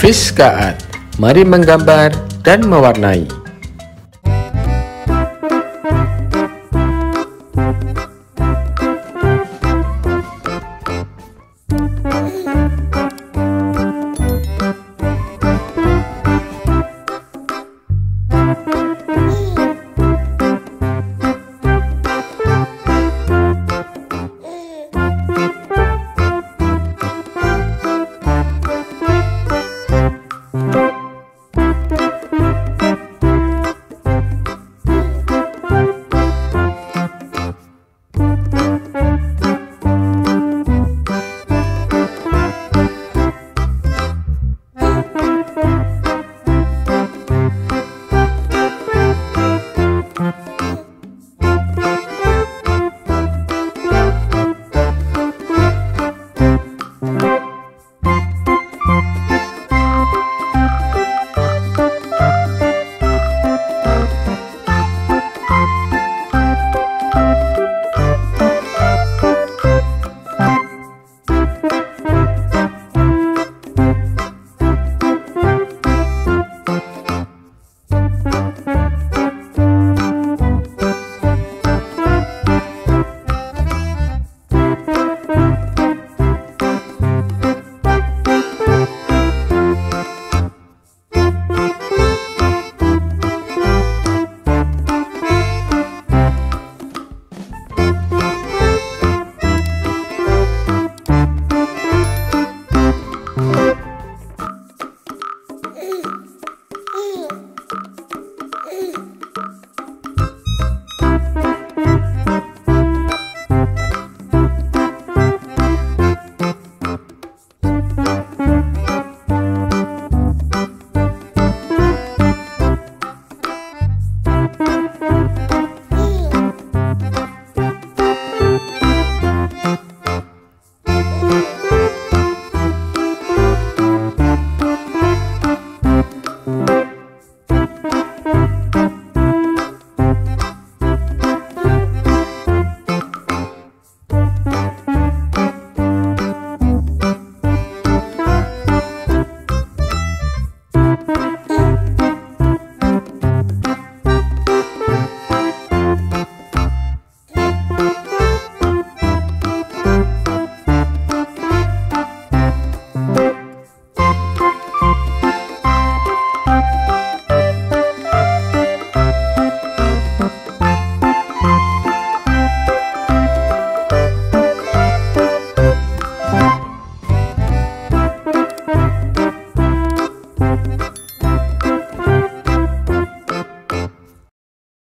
Fiskaat, mari menggambar dan mewarnai.